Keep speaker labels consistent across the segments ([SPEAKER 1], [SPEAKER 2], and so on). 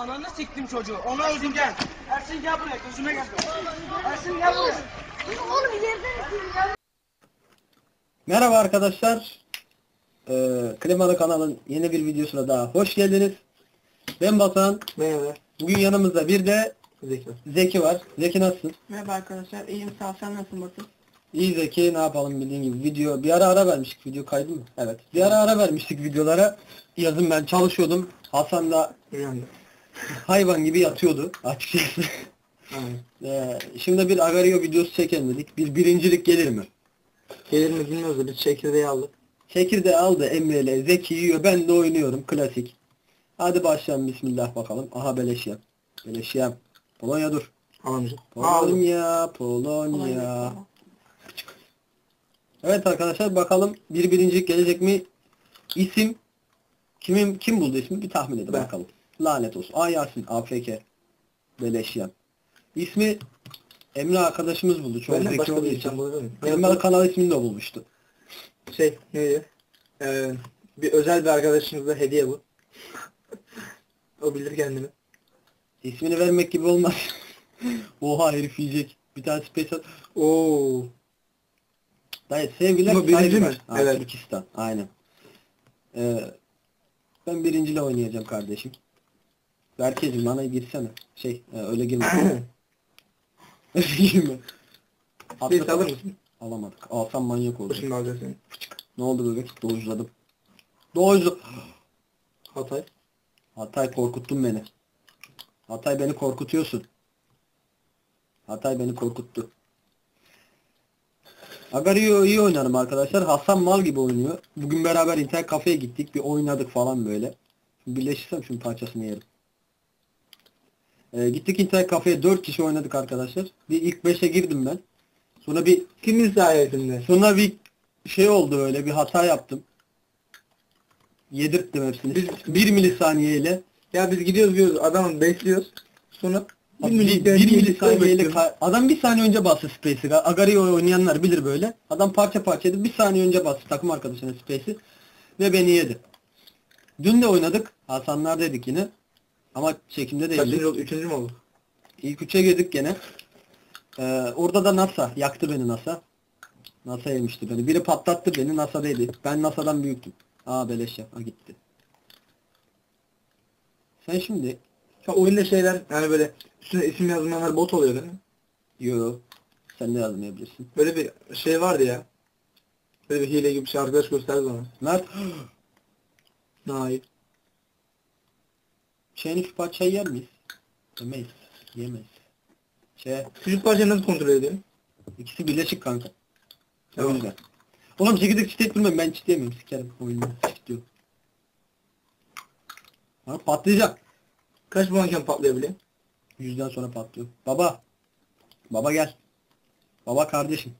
[SPEAKER 1] Ananı siktim çocuğu. Onu öldüm gel. Ersin gel buraya gözüme gel. Ersin gel buraya.
[SPEAKER 2] Oğlum ya.
[SPEAKER 3] Merhaba arkadaşlar. Ee, Klimalı kanalın yeni bir videosuna daha hoş geldiniz. Ben Batuhan.
[SPEAKER 1] Merhaba.
[SPEAKER 3] Bugün yanımızda bir de
[SPEAKER 1] Zeki.
[SPEAKER 3] Zeki var. Zeki nasılsın?
[SPEAKER 1] Merhaba arkadaşlar. İyiyim sağ ol. Sen nasılsın Batu?
[SPEAKER 3] İyi Zeki ne yapalım bildiğin gibi video bir ara ara vermiştik video kaydı mı? Evet. Bir ara ara vermiştik videolara. Yazın ben çalışıyordum. Hasan da. Hayvan gibi yatıyordu açıkçası.
[SPEAKER 1] Aynen.
[SPEAKER 3] Ee, şimdi bir Agario videosu çekelim dedik. Bir birincilik gelir mi?
[SPEAKER 1] Gelir mi bilmiyoruz da biz çekirdeği aldık.
[SPEAKER 3] Çekirdeği aldı Emre ile Zeki yiyor. Ben de oynuyorum. Klasik. Hadi başlayalım. Bismillah bakalım. Aha beleş yap. Beleş yap. Polonya dur.
[SPEAKER 1] Alamayacağım.
[SPEAKER 3] Polonya, Polonya. Evet arkadaşlar bakalım bir birincilik gelecek mi? İsim kimin kim buldu ismi bir tahmin edin
[SPEAKER 1] Ben.
[SPEAKER 3] bakalım. Lanet olsun. A Yasin, AFK. Beleşyan. İsmi Emre arkadaşımız buldu. Çok
[SPEAKER 1] Benden
[SPEAKER 3] zeki
[SPEAKER 1] başka
[SPEAKER 3] olduğu
[SPEAKER 1] bir
[SPEAKER 3] için.
[SPEAKER 1] insan bulabilir miyim?
[SPEAKER 3] Benim
[SPEAKER 1] Benim
[SPEAKER 3] kanal ismini de bulmuştu.
[SPEAKER 1] şey neydi? Ee, bir özel bir arkadaşımıza hediye bu. o bilir kendini.
[SPEAKER 3] İsmini vermek gibi olmaz. Oha herif yiyecek. Bir tane space at.
[SPEAKER 1] Oo.
[SPEAKER 3] Dayı sevgiler
[SPEAKER 1] Bu birinci
[SPEAKER 3] saygılar.
[SPEAKER 1] mi?
[SPEAKER 3] Ha,
[SPEAKER 1] Evet.
[SPEAKER 3] Türkistan. Aynen. Ee, ben birinciyle oynayacağım kardeşim. Berkeciğim bana girsene. Şey e, öyle girme. öyle girme. Atlasana.
[SPEAKER 1] alır mısın?
[SPEAKER 3] Alamadık. Alsam manyak olur.
[SPEAKER 1] şimdi alacağız seni.
[SPEAKER 3] Ne oldu bebek? Doğuzladım. Doğuzlu.
[SPEAKER 1] Hatay.
[SPEAKER 3] Hatay korkuttun beni. Hatay beni korkutuyorsun. Hatay beni korkuttu. Agario iyi oynarım arkadaşlar. Hasan mal gibi oynuyor. Bugün beraber internet kafeye gittik. Bir oynadık falan böyle. Şimdi birleşirsem şunun parçasını yerim. Ee, gittik internet kafeye 4 kişi oynadık arkadaşlar. Bir ilk 5'e girdim ben. Sonra bir
[SPEAKER 1] Kimin sayesinde?
[SPEAKER 3] sonra bir şey oldu öyle bir hata yaptım. Yedirttim hepsini.
[SPEAKER 1] Biz-
[SPEAKER 3] 1 milisaniyeyle
[SPEAKER 1] Ya biz gidiyoruz gidiyoruz adamı besliyoruz. Sonra
[SPEAKER 3] Abi bir, bir milisaniyeyle ka- adam bir saniye önce bastı Space'i. Agario oynayanlar bilir böyle. Adam parça parça yedi. Bir saniye önce bastı takım arkadaşına Space'i. Ve beni yedi. Dün de oynadık. Hasanlar dedik yine. Ama çekimde değildik.
[SPEAKER 1] Kaçıncı oldu? Üçüncü mü oldu?
[SPEAKER 3] İlk üçe girdik gene. Ee, orada da NASA. Yaktı beni NASA. NASA yemişti beni. Biri patlattı beni. NASA'daydı. Ben NASA'dan büyüktüm. Aa beleş ya. Ha gitti. Sen şimdi
[SPEAKER 1] Ya oyunda şeyler yani böyle üstüne isim yazmayanlar bot oluyor değil mi?
[SPEAKER 3] Yo. Sen de yazmayabilirsin.
[SPEAKER 1] Böyle bir şey vardı ya. Böyle bir hile gibi bir şey arkadaş gösterdi bana.
[SPEAKER 3] Mert
[SPEAKER 1] Hayır.
[SPEAKER 3] Şeyini şu parçayı yer miyiz? Yemeyiz. Yemeyiz. Şey,
[SPEAKER 1] Çocuk parçayı nasıl kontrol ediyor?
[SPEAKER 3] ikisi birleşik kanka. O
[SPEAKER 1] Tamam.
[SPEAKER 3] yüzden. Oğlum çekirdek çitleyip durmayın ben çitleyemiyorum sikerim oyunu çitliyor. Ha patlayacak.
[SPEAKER 1] Kaç puanken patlayabiliyor?
[SPEAKER 3] Yüzden sonra patlıyor. Baba. Baba gel. Baba kardeşim.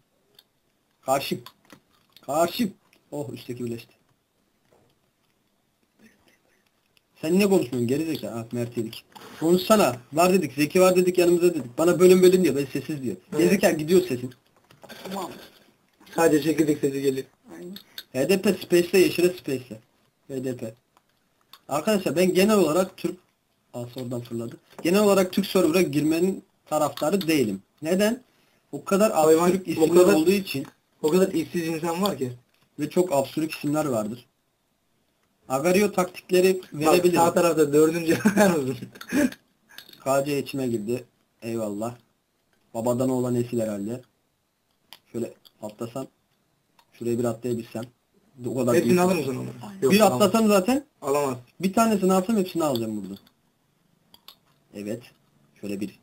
[SPEAKER 3] Karşım. Karşım. Oh üstteki birleşti. Sen ne konuşmuyorsun gerizekalı? Ha Mert dedik. Konuşsana. Var dedik. Zeki var dedik yanımıza dedik. Bana bölüm bölüm diyor. Ben sessiz diyor.
[SPEAKER 1] Evet.
[SPEAKER 3] Gerizekalı gidiyor sesin.
[SPEAKER 1] Tamam. Sadece çekirdek sesi geliyor.
[SPEAKER 3] HDP Space'le Yeşil'e Space'le. HDP. Arkadaşlar ben genel olarak Türk Aa, oradan fırladı. Genel olarak Türk server'a girmenin taraftarı değilim. Neden? O kadar absürt isimler
[SPEAKER 1] kadar-
[SPEAKER 3] olduğu için
[SPEAKER 1] O kadar işsiz insan var ki.
[SPEAKER 3] ve çok absürt isimler vardır. Agario taktikleri
[SPEAKER 1] Bak
[SPEAKER 3] verebilirim.
[SPEAKER 1] sağ tarafta dördüncü ayar mısın?
[SPEAKER 3] KC içime girdi. Eyvallah. Babadan olan nesil herhalde. Şöyle atlasam. Şuraya bir atlayabilsem. O kadar
[SPEAKER 1] Hepsini
[SPEAKER 3] büyük-
[SPEAKER 1] alır mısın onu? Yok,
[SPEAKER 3] Bir
[SPEAKER 1] alamaz.
[SPEAKER 3] atlasam zaten
[SPEAKER 1] Alamaz.
[SPEAKER 3] Bir tanesini alsam hepsini alacağım burada. Evet. Şöyle bir.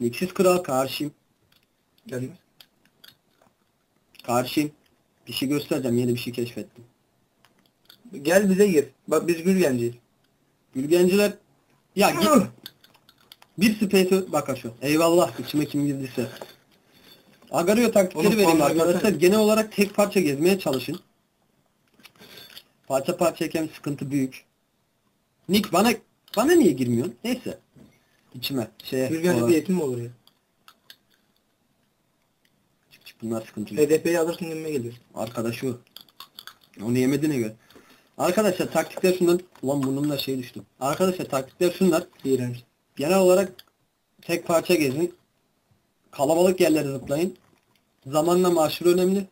[SPEAKER 3] Niksiz kral karşıyım.
[SPEAKER 1] Gelmez.
[SPEAKER 3] Karşıyım. Bir şey göstereceğim. Yeni bir şey keşfettim.
[SPEAKER 1] Gel bize gir. Bak biz Gülgenciyiz.
[SPEAKER 3] Gülgenciler ya git. bir space'e bak şu. Eyvallah içime kim girdiyse. Agario taktikleri
[SPEAKER 1] Onu
[SPEAKER 3] vereyim arkadaşlar. Genel olarak tek parça gezmeye çalışın. Parça parçayken sıkıntı büyük. Nick bana bana niye girmiyorsun? Neyse. İçime. Şeye,
[SPEAKER 1] Gülgenci bir eğitim mi olur ya?
[SPEAKER 3] Çık çık bunlar sıkıntılı.
[SPEAKER 1] HDP'yi alırsın önüme gelir.
[SPEAKER 3] Arkadaşı o. Onu yemediğine göre. Arkadaşlar taktikler şunlar. Ulan burnumda şey düştü. Arkadaşlar taktikler şunlar.
[SPEAKER 1] İğrenç.
[SPEAKER 3] Genel olarak tek parça gezin. Kalabalık yerlere zıplayın. Zamanla aşırı önemli.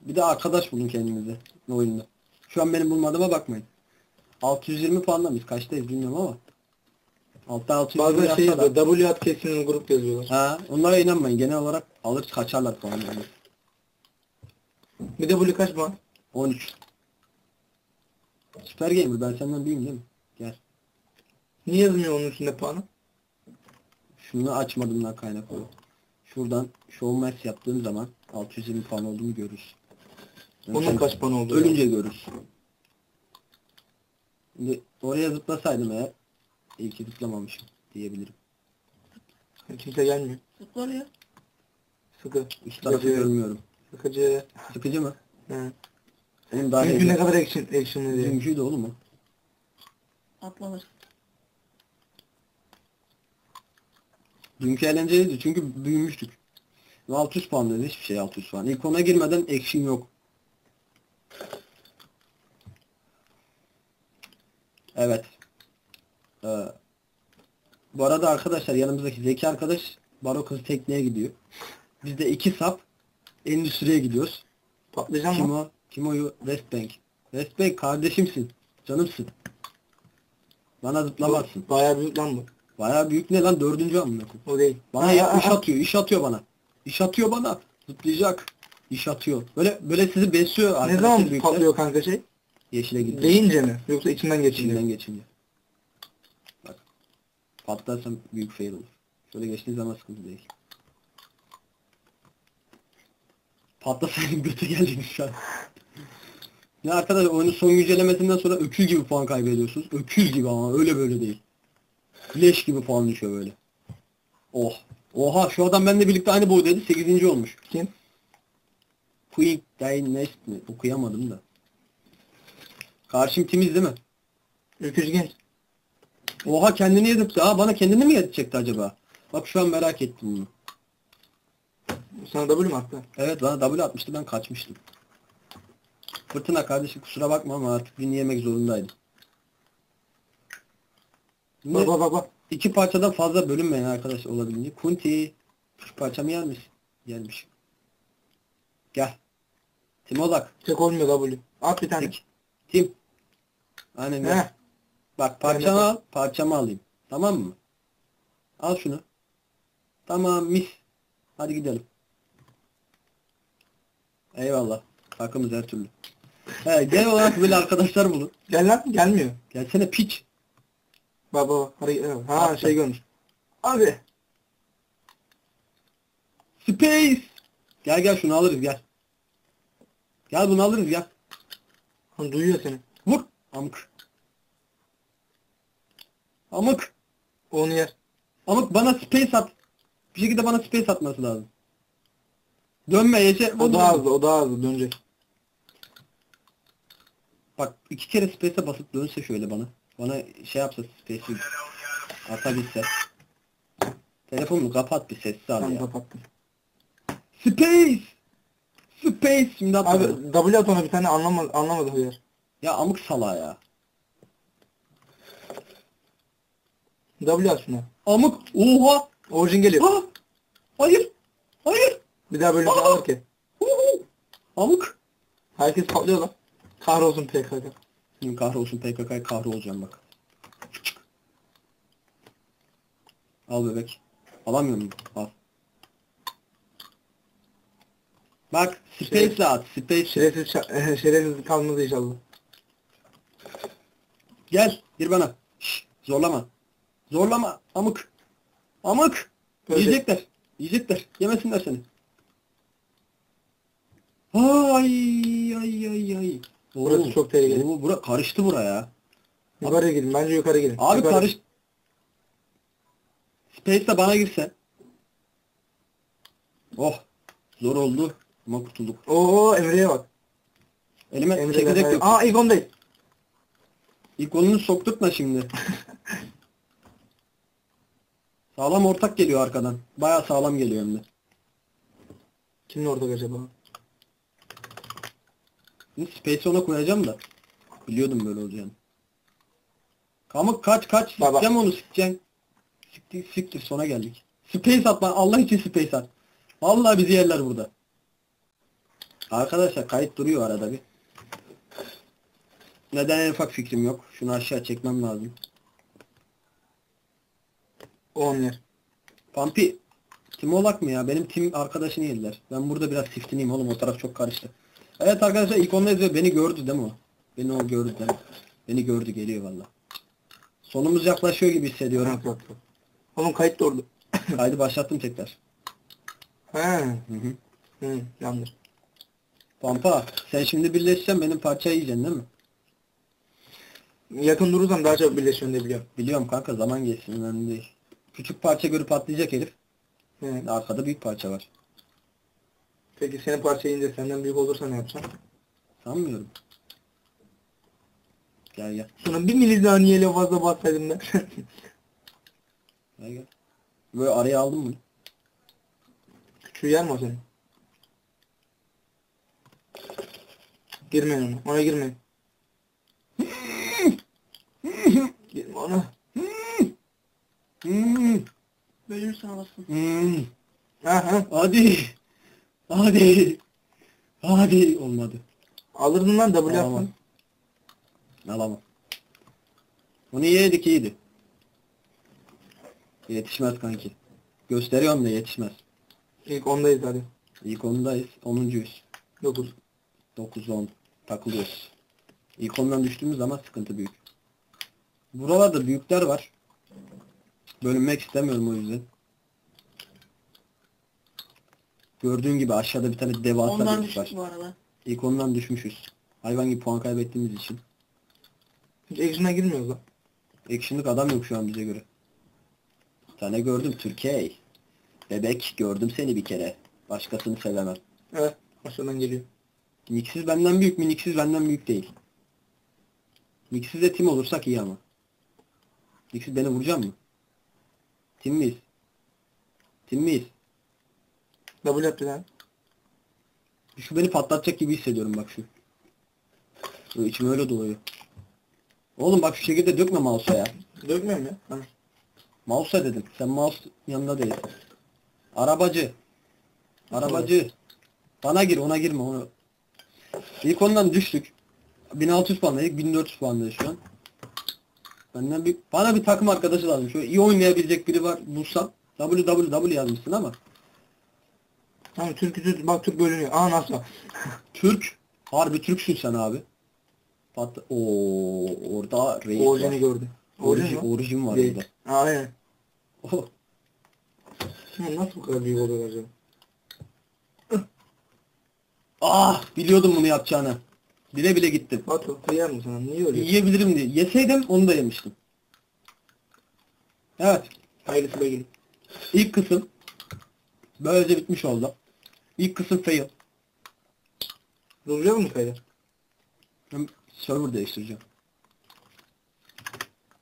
[SPEAKER 3] Bir de arkadaş bulun kendinize oyunda. Şu an benim bulmadığıma bakmayın. 620 puanla mıyız? Kaçtayız bilmiyorum ama. Altta 620
[SPEAKER 1] Bazen şey yazıyor. W at kesin grup yazıyorlar.
[SPEAKER 3] Ha, onlara inanmayın. Genel olarak alır kaçarlar puanlarını.
[SPEAKER 1] Bir W kaç puan?
[SPEAKER 3] 13. Süper Gamer ben senden büyüğüm değil mi? Gel.
[SPEAKER 1] Niye yazmıyor onun üstünde puanı?
[SPEAKER 3] Şunu açmadığımdan kaynaklı. Şuradan Show Max yaptığım zaman 620 puan olduğunu görürüz.
[SPEAKER 1] Onun kaç puan oldu?
[SPEAKER 3] Ölünce görürüz. Şimdi oraya zıplasaydım eğer iyi ki zıplamamışım diyebilirim.
[SPEAKER 1] Kimse gelmiyor.
[SPEAKER 2] Zıplar ya.
[SPEAKER 1] Sıkı.
[SPEAKER 3] Üst tarafı görmüyorum.
[SPEAKER 1] Sıkıcı.
[SPEAKER 3] Sıkıcı mı?
[SPEAKER 1] He.
[SPEAKER 3] Oğlum daha
[SPEAKER 1] Çünkü ne kadar action, actionlı diye.
[SPEAKER 3] Dünküydü oğlum o.
[SPEAKER 2] Atlanır.
[SPEAKER 3] Dünkü eğlenceliydi çünkü büyümüştük. 600 puan dedi hiçbir şey 600 puan. İlk ona girmeden action yok. Evet. Ee, bu arada arkadaşlar yanımızdaki Zeki arkadaş baro kızı tekneye gidiyor. Biz de iki sap endüstriye gidiyoruz.
[SPEAKER 1] Patlayacağım
[SPEAKER 3] Kim
[SPEAKER 1] mı?
[SPEAKER 3] Kim o? Westbank. Westbank kardeşimsin. Canımsın. Bana zıplamazsın.
[SPEAKER 1] Bayağı büyük lan bu.
[SPEAKER 3] Bayağı büyük ne lan dördüncü amına.
[SPEAKER 1] O değil.
[SPEAKER 3] Bana
[SPEAKER 1] Ha,
[SPEAKER 3] ya,
[SPEAKER 1] ha,
[SPEAKER 3] iş
[SPEAKER 1] ha.
[SPEAKER 3] atıyor, iş atıyor bana. İş atıyor bana. Zıplayacak. İş atıyor. Böyle böyle sizi besliyor
[SPEAKER 1] Ne
[SPEAKER 3] arkadaşlar
[SPEAKER 1] zaman
[SPEAKER 3] büyükler.
[SPEAKER 1] patlıyor kanka şey?
[SPEAKER 3] Yeşile gidiyor.
[SPEAKER 1] Deyince mi? Yoksa içinden geçince
[SPEAKER 3] İçinden
[SPEAKER 1] mi?
[SPEAKER 3] geçince. Bak. Patlarsam büyük fail olur. Şöyle geçtiğiniz zaman sıkıntı değil. Patlasaydım göte geldiniz şu an. Ya arkadaşlar oyunun son güncellemesinden sonra öküz gibi puan kaybediyorsunuz. Öküz gibi ama öyle böyle değil. Leş gibi puan düşüyor böyle. Oh. Oha şu adam benimle birlikte aynı boydaydı 8. olmuş.
[SPEAKER 1] Kim?
[SPEAKER 3] Quick Dynast mi? Okuyamadım da. Karşım temiz değil mi?
[SPEAKER 1] Öküz genç.
[SPEAKER 3] Oha kendini yedirtti. Aa bana kendini mi yedirecekti acaba? Bak şu an merak ettim bunu.
[SPEAKER 1] Sana W mü attı?
[SPEAKER 3] Evet bana W atmıştı ben kaçmıştım. Fırtına kardeşim kusura bakma ama artık dinleyemek zorundaydım.
[SPEAKER 1] Bak bak bak bak.
[SPEAKER 3] iki parçadan fazla bölünmeyin arkadaş olabildiğince. Kunti. Şu parçamı yer misin? Yermiş. Gel. Timozak.
[SPEAKER 1] Tek olmuyor W. At bir tane.
[SPEAKER 3] Tek. Tim. Aynen.
[SPEAKER 1] Heh.
[SPEAKER 3] Bak parçamı al, parçamı alayım. Tamam mı? Al şunu. Tamam mis. Hadi gidelim. Eyvallah. Hakkımız her türlü. He, genel olarak böyle arkadaşlar bulun.
[SPEAKER 1] Gel lan gelmiyor.
[SPEAKER 3] Gelsene piç.
[SPEAKER 1] Bak. Hareket- Ha şey görmüş. Abi.
[SPEAKER 3] Space. Gel gel şunu alırız gel. Gel bunu alırız gel.
[SPEAKER 1] Ha, duyuyor seni.
[SPEAKER 3] Vur. Amık. Amık.
[SPEAKER 1] Onu yer.
[SPEAKER 3] Amık bana space at. Bir şekilde bana space atması lazım. Dönme yeşe.
[SPEAKER 1] O daha hızlı o daha hızlı dönecek.
[SPEAKER 3] Bak iki kere space'e basıp dönse şöyle bana. Bana şey yapsa space'i atabilse. Telefonunu kapat bir sessiz
[SPEAKER 1] Tamam
[SPEAKER 3] ya.
[SPEAKER 1] kapattım.
[SPEAKER 3] Space! Space! Şimdi at
[SPEAKER 1] Abi. W at ona bir tane anlamadı, anlamadı hıyar.
[SPEAKER 3] Ya amık sala ya.
[SPEAKER 1] W at şuna.
[SPEAKER 3] Amık! Oha!
[SPEAKER 1] Origin geliyor.
[SPEAKER 3] Ha! Hayır! Hayır!
[SPEAKER 1] Bir daha böyle bir şey alır ki.
[SPEAKER 3] Uhu! Amık!
[SPEAKER 1] Herkes patlıyor lan. Kahrolsun PKK.
[SPEAKER 3] Şimdi kahrolsun PKK'ya kahrolacağım bak. Al bebek. Alamıyor muyum? Al. Bak space'le at. Space.
[SPEAKER 1] Şerefsiz, şa- şerefsiz kalmadı inşallah.
[SPEAKER 3] Gel. Gir bana. Şş, zorlama. Zorlama. Amık. Amık.
[SPEAKER 1] Öyle.
[SPEAKER 3] Yiyecekler. Yiyecekler. Yemesinler seni. Ay ay ay ay.
[SPEAKER 1] Burası
[SPEAKER 3] Oo,
[SPEAKER 1] çok tehlikeli.
[SPEAKER 3] Oo, bura, karıştı buraya.
[SPEAKER 1] Yukarı gidin. Bence yukarı gidin.
[SPEAKER 3] Abi
[SPEAKER 1] yukarı.
[SPEAKER 3] karış... Space de bana girse. Oh. Zor oldu. Ama kurtulduk.
[SPEAKER 1] Oo Emre'ye bak.
[SPEAKER 3] Elime
[SPEAKER 1] Emre
[SPEAKER 3] çekirdek dök.
[SPEAKER 1] Aa ilk ondayım.
[SPEAKER 3] İlk golünü sokturtma şimdi. sağlam ortak geliyor arkadan. Baya sağlam geliyor hem de.
[SPEAKER 1] Kimin ortak acaba?
[SPEAKER 3] Space'i ona koyacağım da. Biliyordum böyle olacağını. Ama kaç kaç
[SPEAKER 1] Baba.
[SPEAKER 3] sikeceğim onu sikeceksin. Siktir siktir sona geldik. Space at lan Allah için space at. Vallahi bizi yerler burada. Arkadaşlar kayıt duruyor arada bir. Neden en ufak fikrim yok. Şunu aşağı çekmem lazım.
[SPEAKER 1] 10 yer.
[SPEAKER 3] Pampi Tim Olak mı ya? Benim tim arkadaşını yediler. Ben burada biraz siftineyim oğlum o taraf çok karıştı. Evet arkadaşlar ilk onda izliyor. Beni gördü değil mi o? Beni o gördü değil mi? Beni gördü geliyor valla. Sonumuz yaklaşıyor gibi hissediyorum.
[SPEAKER 1] Yok yok. Oğlum kayıt orada.
[SPEAKER 3] Kaydı başlattım tekrar.
[SPEAKER 1] He.
[SPEAKER 3] Hı hı.
[SPEAKER 1] Hı, yanlış.
[SPEAKER 3] Pampa sen şimdi birleşeceksin benim parçayı yiyeceksin değil mi?
[SPEAKER 1] Yakın durursam daha çok birleşiyorsun diye biliyorum.
[SPEAKER 3] Biliyorum kanka zaman geçsin önemli değil. Küçük parça görüp atlayacak herif.
[SPEAKER 1] He.
[SPEAKER 3] Arkada büyük parça var.
[SPEAKER 1] Peki senin parça yiyince senden büyük olursa ne yapacaksın?
[SPEAKER 3] Sanmıyorum. Gel gel.
[SPEAKER 1] Şuna bir milisaniyeli fazla bassaydım ben.
[SPEAKER 3] Gel gel. Böyle araya aldım bunu.
[SPEAKER 1] Küçüğü yer mi o senin? Girmeyin ona. Ona girmeyin. Girme ona.
[SPEAKER 2] Bölürsen alasın.
[SPEAKER 3] Hmm.
[SPEAKER 1] Aha.
[SPEAKER 3] Hadi. Hadi. Hadi. Olmadı.
[SPEAKER 1] Alırdın lan W
[SPEAKER 3] Alamam.
[SPEAKER 1] yaptın.
[SPEAKER 3] Alamam. Onu yedik iyiydi. Yetişmez kanki. Gösteriyorum da yetişmez.
[SPEAKER 1] İlk ondayız hadi.
[SPEAKER 3] İlk ondayız. 10.yüz.
[SPEAKER 1] 9.
[SPEAKER 3] 9-10. Takılıyoruz. İlk ondan düştüğümüz zaman sıkıntı büyük. Buralarda büyükler var. Bölünmek istemiyorum o yüzden. Gördüğün gibi aşağıda bir tane devasa
[SPEAKER 2] Ondan
[SPEAKER 3] büyük var.
[SPEAKER 2] düştük bu arada.
[SPEAKER 3] İlk ondan düşmüşüz. Hayvan gibi puan kaybettiğimiz için.
[SPEAKER 1] Hiç action'a girmiyoruz lan.
[SPEAKER 3] Action'lık adam yok şu an bize göre. Bir tane gördüm Türkiye. Bebek gördüm seni bir kere. Başkasını sevemem.
[SPEAKER 1] Evet. Aşağıdan geliyor.
[SPEAKER 3] Niksiz benden büyük mü? Niksiz benden büyük değil. Niksiz de tim olursak iyi ama. Niksiz beni vuracak mı? Tim miyiz? Tim miyiz?
[SPEAKER 1] W yaptı lan.
[SPEAKER 3] Şu beni patlatacak gibi hissediyorum bak şu. Böyle içim öyle doluyor. Oğlum bak şu şekilde dökme mouse'a ya.
[SPEAKER 1] Dökmüyorum ya. Ha.
[SPEAKER 3] Mouse'a dedim. Sen mouse yanında değilsin. Arabacı. Arabacı. Bana gir ona girme onu. İlk ondan düştük. 1600 puandaydık 1400 puandayız şu an. Benden bir, bana bir takım arkadaşı lazım. Şöyle iyi oynayabilecek biri var bulsam. www yazmışsın ama.
[SPEAKER 1] Tamam Türk Türk bak Türk bölünüyor. Aa nasıl?
[SPEAKER 3] Türk. Harbi Türksün sen abi. Pat Oo, orada reis
[SPEAKER 1] Orijini
[SPEAKER 3] var.
[SPEAKER 1] gördüm.
[SPEAKER 3] Orijin,
[SPEAKER 1] mi?
[SPEAKER 3] orijin var burada.
[SPEAKER 1] Aynen.
[SPEAKER 3] Oh,
[SPEAKER 1] Ya nasıl bu kadar büyük oluyorlar canım?
[SPEAKER 3] ah biliyordum bunu yapacağını. Bile bile gittim.
[SPEAKER 1] Batu kıyar mı sana? Niye öyle?
[SPEAKER 3] Yiyebilirim diye. Yeseydim onu da yemiştim. Evet.
[SPEAKER 1] Hayırlısı be gelin.
[SPEAKER 3] ilk kısım böylece bitmiş oldu. İlk kısım fail.
[SPEAKER 1] Duracak mı kayda?
[SPEAKER 3] Ben server değiştireceğim.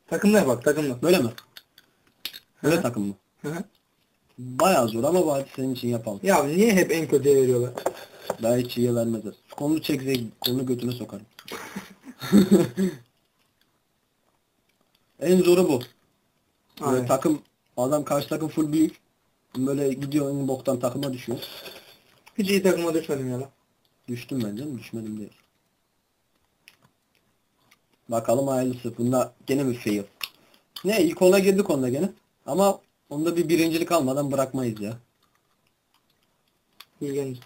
[SPEAKER 1] Takımlar bak takımlar.
[SPEAKER 3] Böyle mi? Böyle takım mı?
[SPEAKER 1] Hı hı.
[SPEAKER 3] Bayağı zor ama bari senin için yapalım.
[SPEAKER 1] ya niye hep en kötüye veriyorlar?
[SPEAKER 3] Daha hiç iyiye vermezler. Kolunu çekse kolunu götüne sokarım. en zoru bu. Böyle
[SPEAKER 1] Aynen.
[SPEAKER 3] takım adam karşı takım full büyük. Böyle gidiyor en boktan takıma düşüyor.
[SPEAKER 1] Hiç iyi takıma düşmedim ya lan.
[SPEAKER 3] Düştüm ben canım düşmedim değil. Bakalım hayırlısı. Bunda gene mi fail? Ne ilk ona girdik onda gene. Ama onda bir birincilik almadan bırakmayız ya.
[SPEAKER 1] Bilgeniz.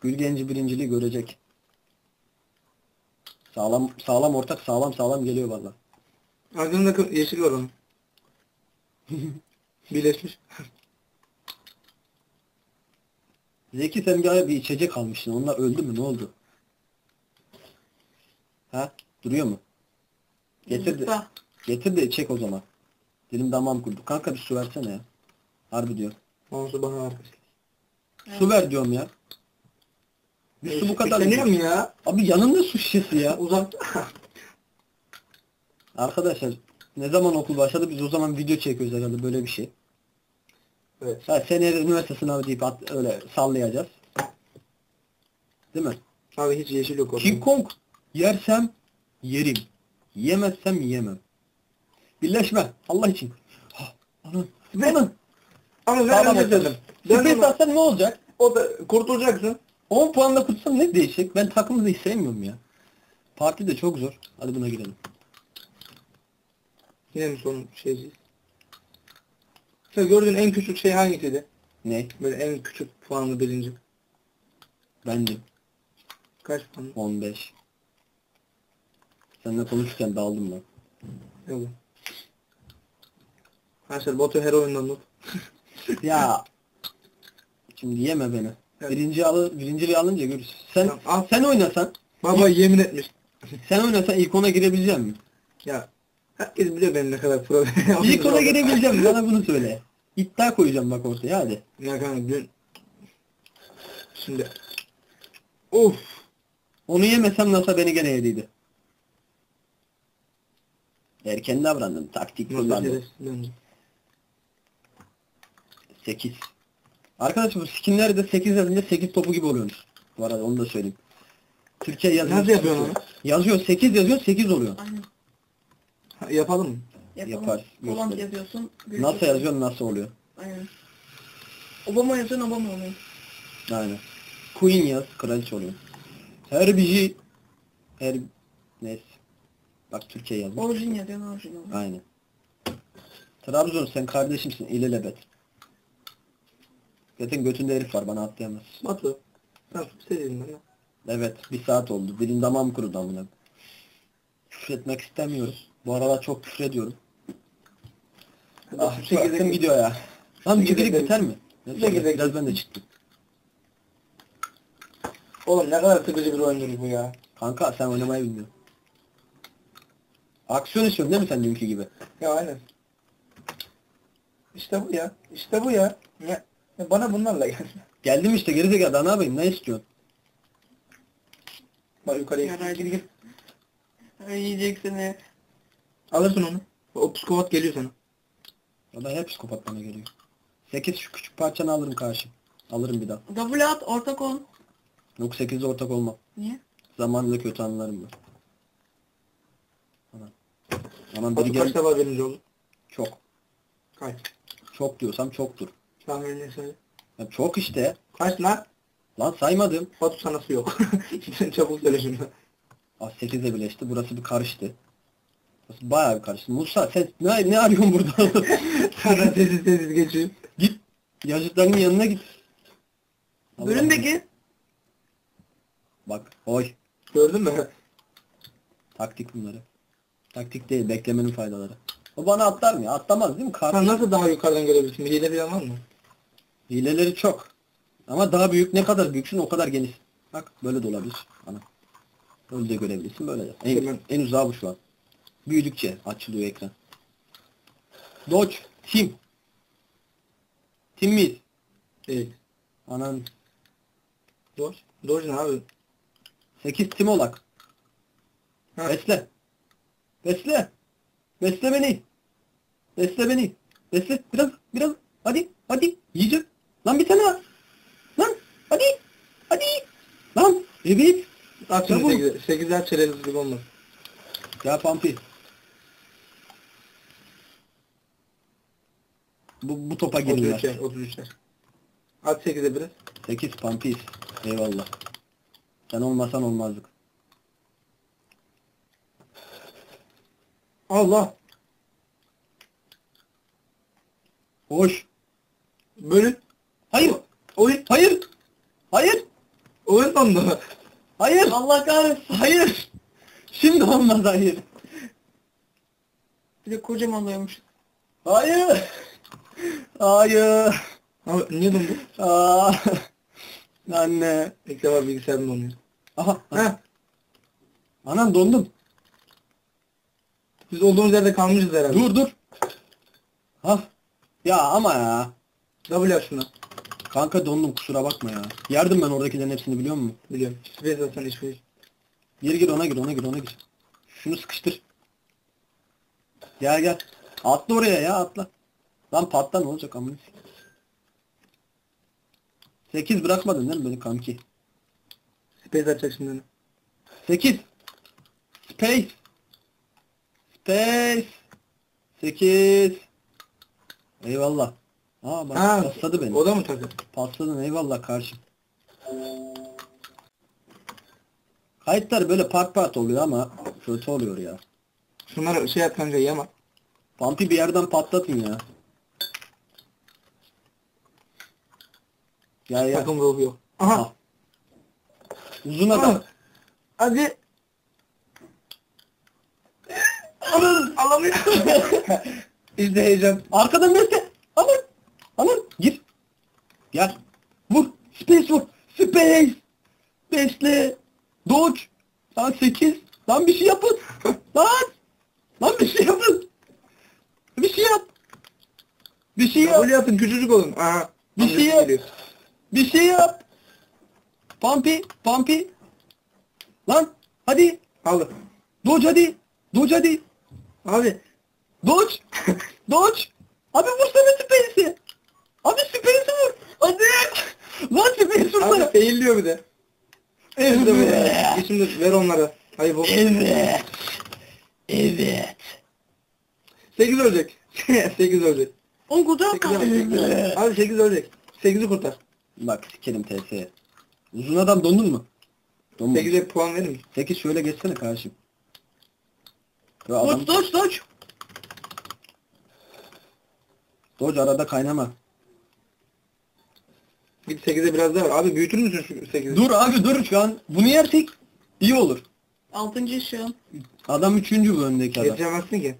[SPEAKER 3] Gülgenci birinciliği görecek. Sağlam sağlam ortak sağlam sağlam geliyor valla.
[SPEAKER 1] Ardında yeşil var onun. Birleşmiş.
[SPEAKER 3] Zeki sen bir ara bir içecek almıştın. Onlar öldü mü? Ne oldu? Ha? Duruyor mu? Getir de, getir de çek o zaman. Dilim damağım kurdu. Kanka bir su versene ya. Harbi diyor.
[SPEAKER 1] Onsu bana var.
[SPEAKER 3] Su ver diyorum ya. Bir su bu kadar.
[SPEAKER 1] İsteniyor mu ya?
[SPEAKER 3] Abi yanında su şişesi ya.
[SPEAKER 1] Uzak.
[SPEAKER 3] Arkadaşlar ne zaman okul başladı biz o zaman video çekiyoruz herhalde böyle bir şey.
[SPEAKER 1] Evet.
[SPEAKER 3] Ha, seneye üniversite sınavı deyip at, öyle sallayacağız. Değil mi?
[SPEAKER 1] Abi hiç yeşil yok orada.
[SPEAKER 3] King Kong yersem Yerim. Yemezsem yemem. Birleşme. Allah için. Ha, Anam. Anam.
[SPEAKER 1] Ama ben söyledim. Ben
[SPEAKER 3] Space atsan ne olacak?
[SPEAKER 1] o da kurtulacaksın.
[SPEAKER 3] 10 puanla kutsam ne değişecek? Ben takımı da hiç sevmiyorum ya. Parti de çok zor. Hadi buna girelim.
[SPEAKER 1] Yine mi son şeyciyiz? Sen gördüğün en küçük şey hangisiydi?
[SPEAKER 3] Ne?
[SPEAKER 1] Böyle en küçük puanlı birinci.
[SPEAKER 3] Bence
[SPEAKER 1] Kaç puanlı?
[SPEAKER 3] 15. Seninle konuşurken daldım lan.
[SPEAKER 1] Yok. Arkadaşlar Batu her oyundan not.
[SPEAKER 3] ya. Şimdi yeme beni.
[SPEAKER 1] Evet.
[SPEAKER 3] Birinci alı, birinciliği alınca görürsün. Sen
[SPEAKER 1] Tamam, al.
[SPEAKER 3] sen oynasan,
[SPEAKER 1] Baba yemin etmiş.
[SPEAKER 3] sen oynasan ilk ona girebilecek misin?
[SPEAKER 1] Ya herkes biliyor benim ne kadar pro.
[SPEAKER 3] İlk ona girebileceğim? Bana bunu söyle. İddia koyacağım bak ortaya hadi.
[SPEAKER 1] Ya kanka dün şimdi Of
[SPEAKER 3] Onu yemesem NASA beni gene yediydi. Erken davrandım. Taktik kullandım. 8. Arkadaşlar bu skinler de 8 yazınca 8 topu gibi oluyormuş. Bu arada onu da söyleyeyim. Türkçe yazıyor.
[SPEAKER 1] Nasıl yapıyorsun onu?
[SPEAKER 3] Yazıyor 8 yazıyor 8 oluyor.
[SPEAKER 2] Aynen.
[SPEAKER 1] Yapalım mı?
[SPEAKER 2] Yapalım.
[SPEAKER 3] Yapar, göster.
[SPEAKER 2] yazıyorsun.
[SPEAKER 3] Nasıl yazıyor nasıl oluyor.
[SPEAKER 2] Aynen. Obama yazıyorsun Obama oluyor.
[SPEAKER 3] Aynen. Queen yaz kraliçe oluyor. Herbiji her neyse. Bak Türkçe yazmış.
[SPEAKER 2] Orijin yazıyorsun orijin oluyor.
[SPEAKER 3] Aynen. Trabzon sen kardeşimsin ilelebet. Zaten götünde herif var bana atlayamaz.
[SPEAKER 1] Batu. Sen istediğin ben ya.
[SPEAKER 3] Evet bir saat oldu. Dilim damağım kurudu amına. Küfür etmek istemiyorum. Bu aralar çok küfür ediyorum. Ah
[SPEAKER 1] Şu
[SPEAKER 3] bıraktım gidiyor ya. Lan
[SPEAKER 1] Çekirdek-
[SPEAKER 3] çekirdek biter mi? Neyse,
[SPEAKER 1] Çekirdek-
[SPEAKER 3] Biraz ben de çıktım.
[SPEAKER 1] Oğlum ne kadar sıkıcı bir oyundur bu ya.
[SPEAKER 3] Kanka sen oynamayı bilmiyorsun. Aksiyon istiyorsun değil mi sen dünkü gibi?
[SPEAKER 1] Ya aynen. İşte bu ya. İşte bu ya. Ya, ya bana bunlarla gel.
[SPEAKER 3] Geldim işte gerizekalı daha ne yapayım ne istiyorsun?
[SPEAKER 1] Bak yukarıya
[SPEAKER 2] Yarar
[SPEAKER 1] gir gir.
[SPEAKER 2] Ay yiyecek seni.
[SPEAKER 1] Alırsın onu. O psikopat geliyor sana.
[SPEAKER 3] O da hep psikopat bana geliyor. 8 şu küçük parçanı alırım karşı. Alırım bir daha.
[SPEAKER 2] Double at ortak ol.
[SPEAKER 3] Yok 8'de ortak olmam.
[SPEAKER 2] Niye?
[SPEAKER 3] Zamanında kötü anılarım var. Aman. Aman biri
[SPEAKER 1] Batu kaç
[SPEAKER 3] gel...
[SPEAKER 1] defa birinci oldu?
[SPEAKER 3] Çok.
[SPEAKER 1] Kaç?
[SPEAKER 3] Çok diyorsam çoktur.
[SPEAKER 1] Tahminini söyle.
[SPEAKER 3] Ya çok işte.
[SPEAKER 1] Kaç lan?
[SPEAKER 3] Lan saymadım.
[SPEAKER 1] Batu sana su yok. Çabuk söyle şimdi.
[SPEAKER 3] Ah 8'de birleşti. Burası bir karıştı. Bayağı bir karıştı. Musa sen ne, ne arıyorsun burada?
[SPEAKER 1] Sana sessiz sessiz geçiyor.
[SPEAKER 3] git. Yazıtların yanına git. Allah
[SPEAKER 2] Bölüm
[SPEAKER 3] Allah.
[SPEAKER 2] peki.
[SPEAKER 3] Bak oy.
[SPEAKER 1] Gördün mü?
[SPEAKER 3] Taktik bunları. Taktik değil beklemenin faydaları. O bana atlar mı ya? Atlamaz değil mi? Kart.
[SPEAKER 1] Sen nasıl daha yukarıdan gelebilirsin? Bir hile bilen var mı?
[SPEAKER 3] Hileleri çok. Ama daha büyük ne kadar büyüksün o kadar geniş. Bak böyle de olabilir. Ana. Öyle de görebilirsin böyle de. En,
[SPEAKER 1] Tamam.
[SPEAKER 3] en uzağı bu şu an. Büyüdükçe açılıyor ekran. Dodge. Tim. Tim miyiz?
[SPEAKER 1] Değil.
[SPEAKER 3] Anan.
[SPEAKER 1] Doge. Doge ne abi?
[SPEAKER 3] 8 tim olak.
[SPEAKER 1] Ha.
[SPEAKER 3] Besle. Besle. Besle beni. Besle beni. Besle. Biraz. Biraz. Hadi. Hadi. Yiyeceğim. Lan bir tane var. Lan. Hadi. Hadi. Lan. Evet.
[SPEAKER 1] 8'e. 8'er çerezli gibi olmaz.
[SPEAKER 3] Ya Pampi. Bu, bu topa girinler.
[SPEAKER 1] 33'er. 33'er. At 8'e biraz.
[SPEAKER 3] 8 Pampiyiz. Eyvallah. Sen olmasan olmazdık.
[SPEAKER 1] Allah.
[SPEAKER 3] Hoş.
[SPEAKER 1] Bölün.
[SPEAKER 3] Hayır.
[SPEAKER 1] Oyun.
[SPEAKER 3] Hayır. Hayır.
[SPEAKER 1] Oyun sonunda.
[SPEAKER 3] Hayır.
[SPEAKER 2] Allah kahretsin.
[SPEAKER 3] Hayır. Şimdi olmaz hayır.
[SPEAKER 2] Bir de kocaman oluyormuş.
[SPEAKER 3] Hayır. Hayır.
[SPEAKER 1] Abi niye döndü?
[SPEAKER 3] Aa. Anne.
[SPEAKER 1] İlk defa bilgisayarım donuyor.
[SPEAKER 3] Aha.
[SPEAKER 1] Ha.
[SPEAKER 3] Anam dondum.
[SPEAKER 1] Biz olduğumuz yerde kalmışız herhalde.
[SPEAKER 3] Dur dur. Ha. Ya ama ya.
[SPEAKER 1] W şuna.
[SPEAKER 3] Kanka dondum kusura bakma ya. Yardım ben oradakilerin hepsini biliyor musun?
[SPEAKER 1] Biliyorum. Space atsan hiçbir şey.
[SPEAKER 3] Gir gir ona gir ona gir ona gir. Şunu sıkıştır. Gel gel. Atla oraya ya atla. Lan patla ne olacak amına. 8 bırakmadın değil mi beni kanki?
[SPEAKER 1] Space atacak şimdi. onu.
[SPEAKER 3] 8. Space. Space. 8. Eyvallah. Aa bak
[SPEAKER 1] Ha,
[SPEAKER 3] pasladı beni.
[SPEAKER 1] O da mı takı?
[SPEAKER 3] Pasladın eyvallah karşı. Kayıtlar böyle part part oluyor ama kötü oluyor ya.
[SPEAKER 1] Şunları şey yap kanka yama.
[SPEAKER 3] Pampi bir yerden patlatın ya. Gel ya.
[SPEAKER 1] Takım ruhu yok. Aha.
[SPEAKER 3] Ah. Uzun adam.
[SPEAKER 1] Hadi. Alın. Alamıyor. işte heyecan.
[SPEAKER 3] Arkadan Mesle. Alın. Alın. Gir. Gel. Vur. Space vur. Space. Besle. Dodge. Lan 8. Lan bir şey yapın. Lan. Lan bir şey yapın. Bir şey yap. Bir şey yap.
[SPEAKER 1] Böyle yapın küçücük olun. Aha.
[SPEAKER 3] Bir şey yap.
[SPEAKER 1] geliyor.
[SPEAKER 3] Bir şey yap. Pampi. Pampi. Lan. Hadi.
[SPEAKER 1] Aldı.
[SPEAKER 3] Dodge hadi. Dodge hadi.
[SPEAKER 1] Abi.
[SPEAKER 3] Dodge. Dodge. Abi vursana Space'i. Abi Space'i vur. Hadi. Lan Space vursana.
[SPEAKER 1] Abi failliyor bir de. Bu ya. Şimdi ver onlara. Ayıp olsun.
[SPEAKER 3] Evet. Evet.
[SPEAKER 1] 8 ölecek. 8 ölecek.
[SPEAKER 2] On kutu
[SPEAKER 1] 8 ölecek. Abi 8 ölecek. 8'i kurtar.
[SPEAKER 3] Bak sikerim TS'ye. Uzun adam dondun mu? Donma.
[SPEAKER 1] 8'e puan verir misin?
[SPEAKER 3] 8 şöyle geçsene karşım. Ya adam,
[SPEAKER 2] Doç doç doç.
[SPEAKER 3] Arada kaynama.
[SPEAKER 1] Git 8'e biraz daha ver. Abi büyütür müsün şu 8'i?
[SPEAKER 3] Dur abi dur şu an. Bunu yersek iyi olur.
[SPEAKER 2] Altıncı şu an.
[SPEAKER 3] Adam üçüncü bu öndeki adam.
[SPEAKER 1] Yetişemezsin ki.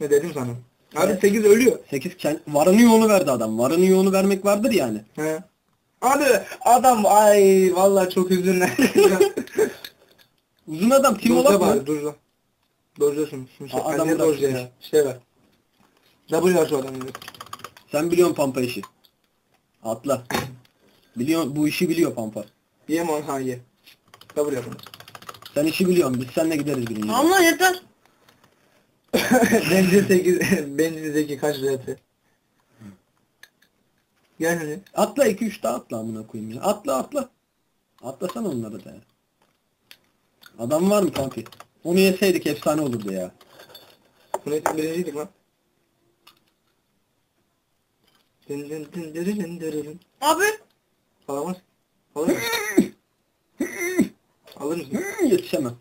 [SPEAKER 1] Ne dedim sana? Abi
[SPEAKER 3] Evet.
[SPEAKER 1] 8 ölüyor.
[SPEAKER 3] 8 kend... varını yoğunu verdi adam. Varını yoğunu vermek vardır yani.
[SPEAKER 1] He. Abi adam ay vallahi çok üzünler.
[SPEAKER 3] Uzun adam tim
[SPEAKER 1] bari
[SPEAKER 3] mı?
[SPEAKER 1] Dojla şunu. Şunu şey.
[SPEAKER 3] Adam
[SPEAKER 1] Adam ya. Şey ver. W ver şu adamı.
[SPEAKER 3] Sen biliyorsun pampa işi. Atla. Biliyor, bu işi biliyor pampa.
[SPEAKER 1] Ye mi onu? Ha ye. W yapın.
[SPEAKER 3] Sen işi biliyorsun. Biz seninle gideriz birinci.
[SPEAKER 2] Lan yeter.
[SPEAKER 1] Bence 8, bence Zeki kaç RP? Gel hani.
[SPEAKER 3] Atla 2-3 daha atla amına koyayım ya. Atla atla. Atlasana onları da ya. Adam var mı pampi? Onu yeseydik efsane olurdu ya.
[SPEAKER 1] Bunu hep birinciydik lan. Dın dın dın dırı dın dırı dın.
[SPEAKER 2] Abi.
[SPEAKER 1] Alamaz. Alır mısın? Alır mısın?
[SPEAKER 3] Yetişemem.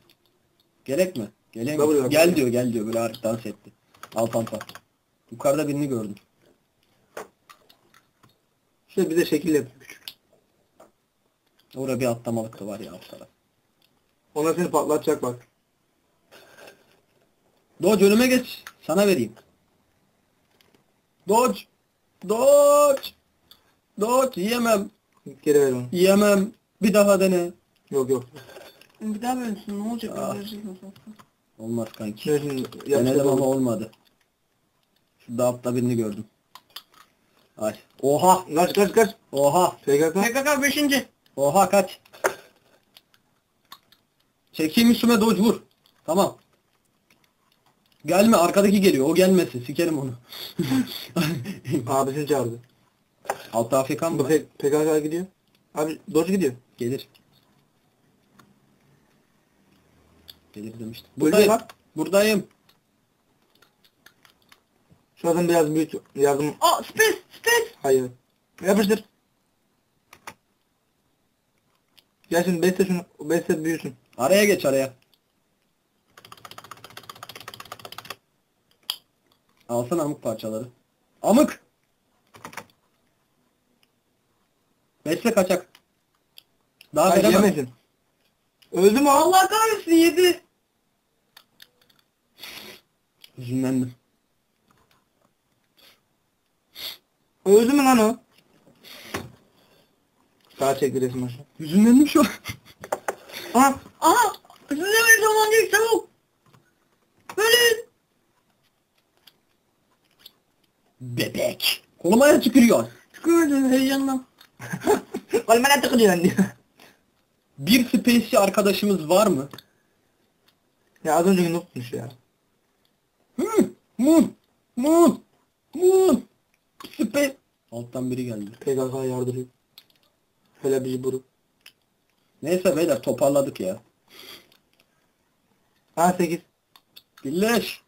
[SPEAKER 3] Gerek mi? Gelemiyor. Gel diyor gel diyor böyle harika dans etti. Al pampa. Yukarıda birini gördüm.
[SPEAKER 1] İşte bize şekil yapıyor küçük.
[SPEAKER 3] Orada bir atlamalık da var ya alt taraf.
[SPEAKER 1] Ona seni patlatacak bak.
[SPEAKER 3] Dodge önüme geç. Sana vereyim. Dodge. Dodge. Dodge yiyemem.
[SPEAKER 1] Geri ver onu.
[SPEAKER 3] Yiyemem. Bir daha dene.
[SPEAKER 1] Yok yok.
[SPEAKER 2] Bir daha bölünsün ne olacak?
[SPEAKER 3] Ah. Olmaz kanki. Denedim
[SPEAKER 1] yapacak
[SPEAKER 3] ama olmadı. Şurada altta birini gördüm. Ay. Oha.
[SPEAKER 1] Kaç kaç kaç.
[SPEAKER 3] Oha.
[SPEAKER 1] PKK.
[SPEAKER 2] PKK beşinci.
[SPEAKER 3] Oha kaç. Çekeyim üstüme dodge vur. Tamam. Gelme arkadaki geliyor. O gelmesin. Sikerim onu.
[SPEAKER 1] Abisini çağırdı.
[SPEAKER 3] Altta Afrikan mı?
[SPEAKER 1] PKK gidiyor. Abi Doge gidiyor.
[SPEAKER 3] Gelir. Gelir demiştim. Buradayım. Buradayım.
[SPEAKER 1] Şu adam biraz büyük yardım.
[SPEAKER 2] Aa space space.
[SPEAKER 1] Hayır. Yapıştır. Gel şimdi besle şunu. Besle büyüsün.
[SPEAKER 3] Araya geç araya. Alsana amık parçaları. Amık! Besle kaçak. Daha
[SPEAKER 1] Hayır yemesin. Öldü mü?
[SPEAKER 2] Allah kahretsin yedi.
[SPEAKER 3] Üzünlendim.
[SPEAKER 1] Öldü mü lan o? Sağa çekti resim aşağı.
[SPEAKER 3] Üzünlendim şu an.
[SPEAKER 1] Aha!
[SPEAKER 2] Aha. Bir zaman değil çabuk. Böyle.
[SPEAKER 3] Bebek. Koluma tükürüyor.
[SPEAKER 2] Tükürdüm heyecandan.
[SPEAKER 1] Kalmana tıkılıyor diyor.
[SPEAKER 3] Bir spesli arkadaşımız var mı?
[SPEAKER 1] Ya az önce unutmuş ya.
[SPEAKER 3] Moon. Moon. Moon. Spe... Alttan biri geldi.
[SPEAKER 1] PKK yardırıyor. Hele bizi buru.
[SPEAKER 3] Neyse beyler toparladık ya.
[SPEAKER 1] Ha 8.
[SPEAKER 3] Birleş.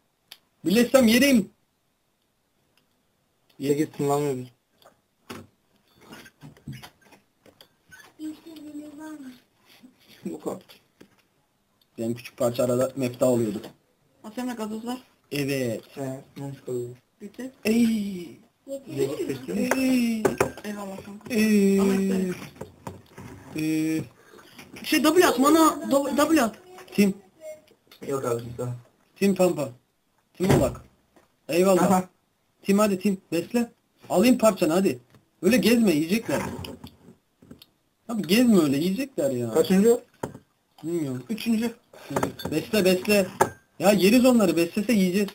[SPEAKER 3] Birleşsem yereyim.
[SPEAKER 1] 8 tınlamıyoruz. Bu kadar.
[SPEAKER 3] Benim küçük parça arada mefta oluyordu.
[SPEAKER 2] Aslında gazozlar.
[SPEAKER 3] Evet.
[SPEAKER 1] He, nasıl kalıyor?
[SPEAKER 2] Bitti.
[SPEAKER 3] Ey.
[SPEAKER 1] İstiyor musun?
[SPEAKER 3] Ey.
[SPEAKER 2] Eyvallah kanka.
[SPEAKER 3] Ey.
[SPEAKER 2] Ama isterim.
[SPEAKER 3] Ey.
[SPEAKER 2] Şey double at bana double at.
[SPEAKER 3] Tim.
[SPEAKER 1] Yok abi
[SPEAKER 3] Tim Pampa. Tim Olak. Eyvallah.
[SPEAKER 1] Aha.
[SPEAKER 3] Tim hadi Tim. Besle. Alayım parçanı hadi. Öyle gezme yiyecekler. Abi gezme öyle yiyecekler ya.
[SPEAKER 1] Kaçıncı?
[SPEAKER 3] Bilmiyorum.
[SPEAKER 1] Üçüncü.
[SPEAKER 3] Besle besle. Ya yeriz onları beslese yiyeceğiz.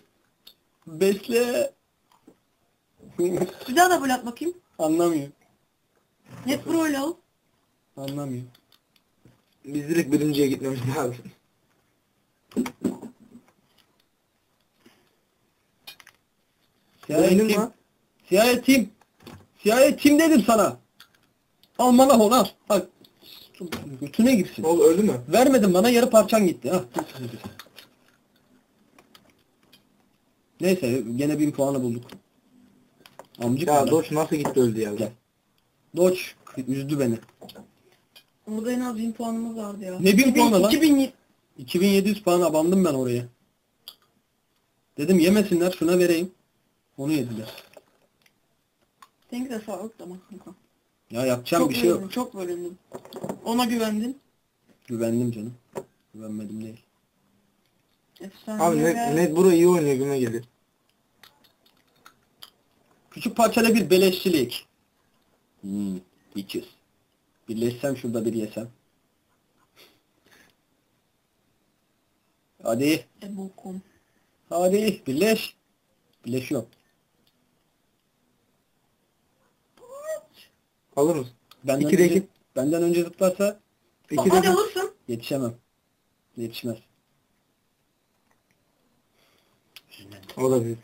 [SPEAKER 3] Besle.
[SPEAKER 2] Bir daha double at bakayım.
[SPEAKER 3] Anlamıyor.
[SPEAKER 2] Net pro ile al.
[SPEAKER 3] Anlamıyor.
[SPEAKER 1] Biz direkt birinciye gitmemiz lazım.
[SPEAKER 3] Siyahet
[SPEAKER 1] Oyunun
[SPEAKER 3] tim.
[SPEAKER 1] mu?
[SPEAKER 3] Siyahet tim. Siyahet tim dedim sana. Al bana onu al. Bak. Götüne gitsin.
[SPEAKER 1] Oldu öldü mü?
[SPEAKER 3] Vermedin bana yarı parçan gitti. Ha. Neyse gene bin puanı bulduk. Amcık
[SPEAKER 1] Ya Doç nasıl gitti öldü ya?
[SPEAKER 3] Gel. Doç üzdü beni.
[SPEAKER 2] Orada en az 1000 puanımız vardı ya.
[SPEAKER 3] Ne bin puanı lan?
[SPEAKER 2] 2000
[SPEAKER 3] 2700 puan abandım ben oraya. Dedim yemesinler şuna vereyim. Onu yediler.
[SPEAKER 2] Seninki de sağlık zaman kanka.
[SPEAKER 3] Ya yapacağım
[SPEAKER 2] Çok
[SPEAKER 3] bir şey yok.
[SPEAKER 2] bölündüm, çok bölündüm. Ona güvendin.
[SPEAKER 3] Güvendim canım. Güvenmedim değil.
[SPEAKER 2] Efsane.
[SPEAKER 1] Abi net, net bura iyi oynuyor güme geliyor.
[SPEAKER 3] Küçük parçayla bir beleşçilik. Hmm, içiz. Birleşsem şurada bir yesem. Hadi,
[SPEAKER 2] Ebokum.
[SPEAKER 3] hadi birleş. Birleşiyor.
[SPEAKER 1] Alır mısın?
[SPEAKER 3] Benden
[SPEAKER 1] İki
[SPEAKER 3] önce, benden önce zıplarsa
[SPEAKER 1] İki
[SPEAKER 2] Hadi
[SPEAKER 1] de
[SPEAKER 2] alırsın.
[SPEAKER 3] yetişemem. Yetişmez.
[SPEAKER 1] O da büyük.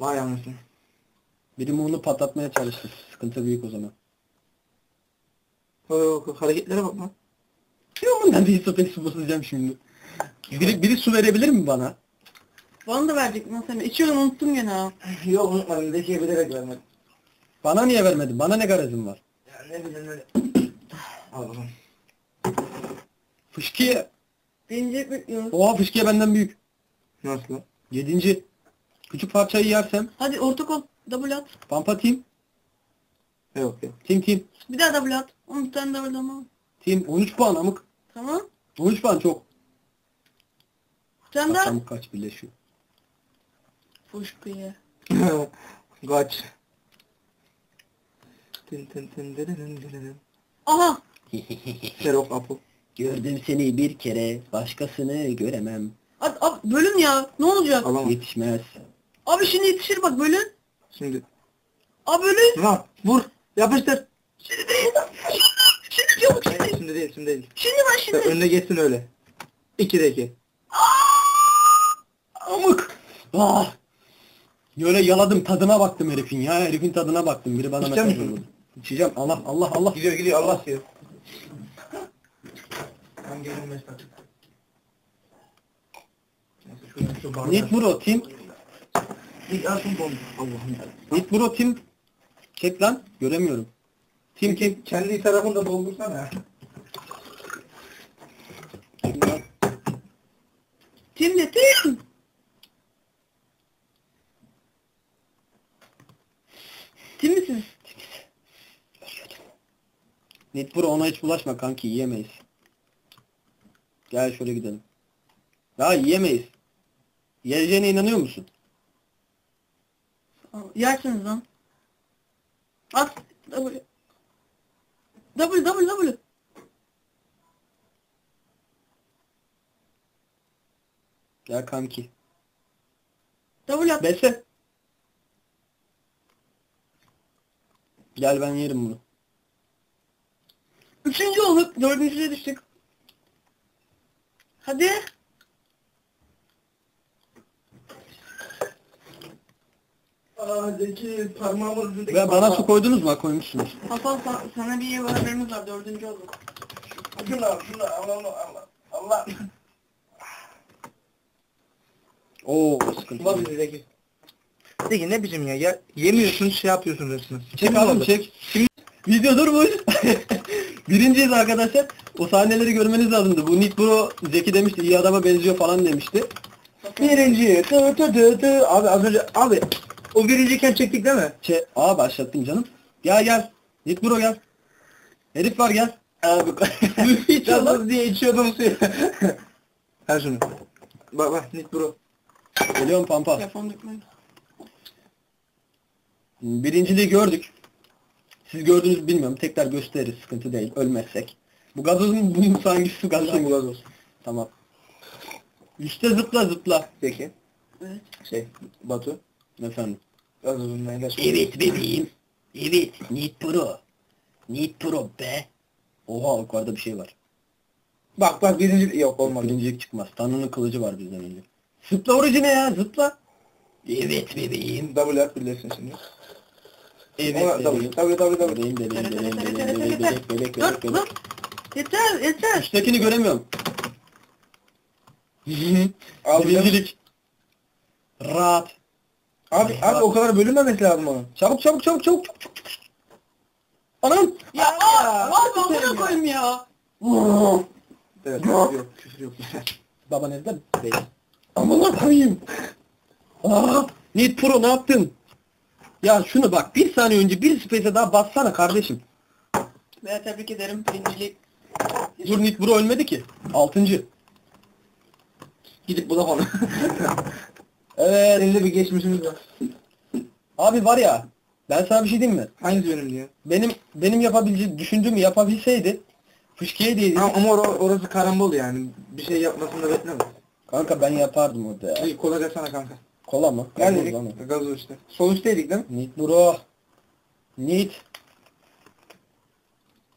[SPEAKER 1] Vay anasını.
[SPEAKER 3] Biri onu patlatmaya çalıştı. Sıkıntı büyük o zaman.
[SPEAKER 1] Oo, hareketlere bak lan.
[SPEAKER 3] Yok ben bir sopeni su basacağım şimdi. Biri, biri su verebilir mi bana?
[SPEAKER 2] Bana da verecek lan sen. İçiyorum unuttum gene ha.
[SPEAKER 1] Yok unutmadım. Dekiye bilerek vermedim.
[SPEAKER 3] Bana niye vermedin? Bana ne garezin var?
[SPEAKER 1] Ya ne bileyim öyle. Al bakalım.
[SPEAKER 3] Fışkiye.
[SPEAKER 2] Birinci bekliyoruz.
[SPEAKER 3] Oha fışkiye benden büyük.
[SPEAKER 1] Nasıl?
[SPEAKER 3] Yedinci. Küçük parçayı yersem
[SPEAKER 2] Hadi orta kol. Double at.
[SPEAKER 3] pampa team.
[SPEAKER 1] Yok yok.
[SPEAKER 3] Team team.
[SPEAKER 2] Bir daha double at. 10 tane double ama.
[SPEAKER 3] Team 13 puan amık.
[SPEAKER 2] Tamam.
[SPEAKER 3] 13 puan çok.
[SPEAKER 2] Bir tane daha.
[SPEAKER 3] amık kaç birleşiyor.
[SPEAKER 2] Fuşkuya.
[SPEAKER 1] Kaç. Tın tın tın dırırın dırırın.
[SPEAKER 2] Aha.
[SPEAKER 1] Serok Apo.
[SPEAKER 3] Gördüm seni bir kere başkasını göremem.
[SPEAKER 2] Hadi abi bölün ya. Ne olacak?
[SPEAKER 1] Alamam.
[SPEAKER 3] Yetişmez.
[SPEAKER 2] Abi şimdi yetişir bak bölün.
[SPEAKER 1] Şimdi.
[SPEAKER 2] Abi bölün.
[SPEAKER 1] Ha, vur. Yapıştır.
[SPEAKER 2] Şimdi değil. Şimdi çabuk
[SPEAKER 1] Hayır,
[SPEAKER 2] şimdi.
[SPEAKER 1] şimdi değil, şimdi değil.
[SPEAKER 2] Şimdi
[SPEAKER 1] Sen
[SPEAKER 2] şimdi.
[SPEAKER 1] önüne geçsin öyle. 2'de 2.
[SPEAKER 3] Amık. Ah. Böyle yaladım tadına baktım herifin ya. Herifin tadına baktım. Biri bana
[SPEAKER 1] İçecek
[SPEAKER 3] mesaj yolladı. İçeceğim. Allah Allah Allah.
[SPEAKER 1] Gidiyor gidiyor Allah diyor. Ben geliyorum 5 şuradan şu
[SPEAKER 3] Bro Team.
[SPEAKER 1] Bir altın bomba. Allah'ım.
[SPEAKER 3] Need Bro Team. Çek lan. Göremiyorum. Team Team.
[SPEAKER 1] Kendi tarafını da doldursana ya.
[SPEAKER 2] Tim de tim. Tim misiniz?
[SPEAKER 3] Bro ona hiç bulaşma kanki yiyemeyiz. Gel şöyle gidelim. Ya yiyemeyiz. Yiyeceğine inanıyor musun?
[SPEAKER 2] Yersiniz lan. At. W. W W W.
[SPEAKER 3] Gel kanki.
[SPEAKER 2] W at.
[SPEAKER 3] Bese. Gel ben yerim bunu.
[SPEAKER 2] Üçüncü olduk. Dördüncüye düştük. Hadi.
[SPEAKER 1] Aa Zeki parmağımın ucundaki
[SPEAKER 3] Ve bana su koydunuz mu? Ha, Koymuşsunuz.
[SPEAKER 2] Hasan sa- sana bir haberimiz var dördüncü olduk.
[SPEAKER 1] Şunu al şunu al Allah Allah Allah.
[SPEAKER 3] Oo sıkıntı.
[SPEAKER 1] Bak bizi Zeki. Zeki ne biçim ya? ya yemiyorsun şey yapıyorsun resmen.
[SPEAKER 3] Çek oğlum çek. Şimdi video durmuş. Birinciyiz arkadaşlar. O sahneleri görmeniz lazımdı. Bu Nick Bro Zeki demişti iyi adama benziyor falan demişti.
[SPEAKER 1] Birinci. Tı tı tı tı. Abi az önce abi o birinciyken çektik değil mi?
[SPEAKER 3] Şey, aa başlattım canım. Gel gel. Nick Bro gel. Herif var gel.
[SPEAKER 1] Abi. Gazoz diye içiyordum suyu. Ver şunu. Bak bak Nick bro.
[SPEAKER 3] Geliyorum pampa.
[SPEAKER 2] Telefon dökmeyin.
[SPEAKER 3] Birinciliği gördük. Siz gördünüz bilmiyorum. Tekrar gösteririz. Sıkıntı değil. Ölmezsek. Bu gazozun bunun hangisi su gazoz?
[SPEAKER 1] Hangi gazoz?
[SPEAKER 3] Tamam. İşte zıpla zıpla.
[SPEAKER 1] Peki.
[SPEAKER 2] Evet.
[SPEAKER 1] Şey Batu.
[SPEAKER 3] Efendim.
[SPEAKER 1] Gazozundan.
[SPEAKER 3] Evet bebeğim. Evet. Need Pro. Need Pro be. Oha yukarıda bir şey var.
[SPEAKER 1] Bak bak birinci yok olmadı.
[SPEAKER 3] Birincilik çıkmaz. Tanrı'nın kılıcı var bizden önce. Zıpla orijine ya zıpla. Evet bebeğim.
[SPEAKER 1] Double yap birleşsin şimdi.
[SPEAKER 3] Evet
[SPEAKER 1] Ona
[SPEAKER 3] bebeğim.
[SPEAKER 1] double double double.
[SPEAKER 3] Bebeğim bebeğim bebeğim
[SPEAKER 2] evet,
[SPEAKER 3] bebeğim
[SPEAKER 2] evet,
[SPEAKER 3] bebeğim
[SPEAKER 2] evet,
[SPEAKER 3] bebek bebek
[SPEAKER 2] Dur
[SPEAKER 3] bebek
[SPEAKER 2] dur.
[SPEAKER 3] bebek.
[SPEAKER 2] Yeter yeter.
[SPEAKER 3] Üsttekini göremiyorum.
[SPEAKER 1] Abi,
[SPEAKER 3] Birincilik. Rahat.
[SPEAKER 1] Abi, abi o kadar bölünmemesi lazım onun.
[SPEAKER 3] Çabuk çabuk çabuk çabuk çabuk çabuk. Anam.
[SPEAKER 2] Ya aa, abi amına koyayım ya.
[SPEAKER 1] Evet yok küfür yok.
[SPEAKER 3] Baba nerede?
[SPEAKER 1] Değil.
[SPEAKER 3] Amına koyayım. Aa, Need Pro ne yaptın? Ya şunu bak bir saniye önce bir space'e daha bassana kardeşim.
[SPEAKER 2] Ve tebrik ederim birincilik.
[SPEAKER 3] Dur Need Pro ölmedi ki. Altıncı.
[SPEAKER 1] Gidip bulak onu.
[SPEAKER 3] Evet.
[SPEAKER 1] Elinde bir geçmişimiz var.
[SPEAKER 3] Abi var ya ben sana bir şey diyeyim mi?
[SPEAKER 1] Hangisi benim diyor?
[SPEAKER 3] Benim benim yapabileceğim düşündüğümü yapabilseydi fışkiye değildi.
[SPEAKER 1] Ama, ama or- orası karambol yani. Bir şey yapmasını da bekleme.
[SPEAKER 3] Kanka ben yapardım orada ya.
[SPEAKER 1] İyi kola gelsene kanka.
[SPEAKER 3] Kola mı?
[SPEAKER 1] Gel
[SPEAKER 3] Gazoz lan o.
[SPEAKER 1] dedik. Gazoz işte. Sol üstteydik değil mi?
[SPEAKER 3] Need Pro. Need.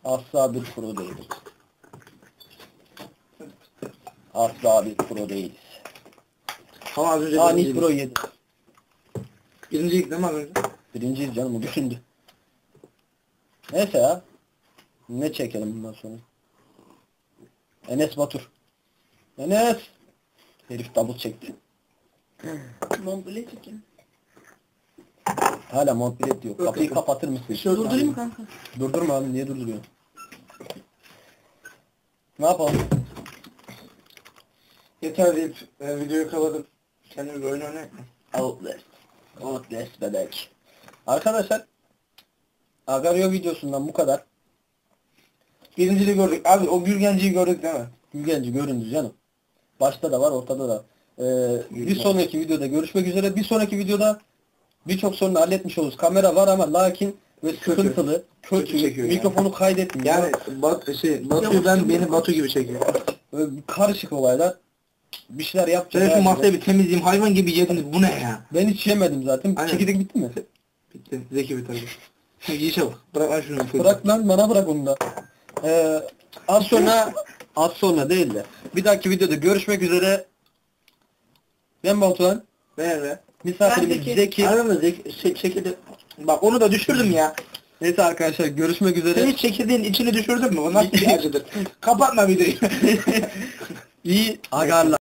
[SPEAKER 3] Asla bir pro değiliz. Asla bir pro değiliz.
[SPEAKER 1] Ama az önce
[SPEAKER 3] Aa
[SPEAKER 1] birinciydik.
[SPEAKER 3] Pro yedi.
[SPEAKER 1] Birinciydik değil mi az önce?
[SPEAKER 3] Birinciyiz canım o düşündü. Neyse ya. Ne çekelim bundan sonra? Enes Batur. Enes. Herif double çekti.
[SPEAKER 2] Montblanc çekeyim.
[SPEAKER 3] Hala Montpellier diyor. Kapıyı kapatır mısın?
[SPEAKER 2] Durdurayım mı kanka?
[SPEAKER 3] Durdurma abi niye durduruyorsun? Ne yapalım?
[SPEAKER 1] Yeter deyip e, videoyu kapatıp kendimiz oyun oynayalım mı?
[SPEAKER 3] Outlast. Outlast bebek. Arkadaşlar Agario videosundan bu kadar.
[SPEAKER 1] Birinciliği gördük. Abi o Gürgenci'yi gördük değil mi?
[SPEAKER 3] Gülgenci göründü canım. Başta da var ortada da. Ee, bir sonraki videoda görüşmek üzere. Bir sonraki videoda birçok sorunu halletmiş oluruz. Kamera var ama lakin ve sıkıntılı, kötü,
[SPEAKER 1] Kötü çekiyor yani.
[SPEAKER 3] mikrofonu kaydetmiyor.
[SPEAKER 1] Yani Bat şey Batu'yu ben beni Batu gibi çekiyor.
[SPEAKER 3] Böyle karışık olaylar. Bir şeyler yapacağız.
[SPEAKER 1] Şöyle şu masayı bir temizleyeyim hayvan gibi yediniz bu ne ya?
[SPEAKER 3] Ben hiç yemedim zaten.
[SPEAKER 1] Aynen.
[SPEAKER 3] Çekirdek bitti mi?
[SPEAKER 1] Bitti. Zeki bitirdi. İyi çabuk. Bırak lan şunu.
[SPEAKER 3] Bırak lan bana bırak onu da. Ee, az sonra az sonra değil de bir dahaki videoda görüşmek üzere. Ben Batuhan.
[SPEAKER 1] Beğenme.
[SPEAKER 3] Misafirimiz
[SPEAKER 2] Ben Zeki.
[SPEAKER 3] Zeki.
[SPEAKER 1] Arama Zeki şey, çekirde. Bak onu da düşürdüm ya.
[SPEAKER 3] Neyse arkadaşlar görüşmek
[SPEAKER 1] Sen
[SPEAKER 3] üzere.
[SPEAKER 1] hiç çekirdeğin içini düşürdün mü? O nasıl bir acıdır? Kapatma videoyu.
[SPEAKER 3] İyi agarla.